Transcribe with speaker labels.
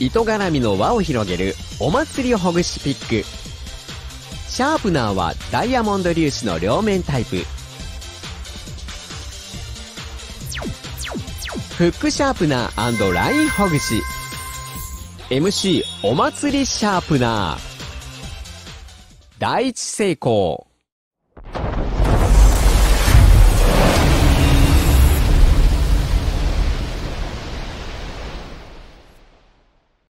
Speaker 1: 糸絡みの輪を広げるお祭りほぐしピック。シャープナーはダイヤモンド粒子の両面タイプ。フックシャープナーラインほぐし。MC お祭りシャープナー。第一成功。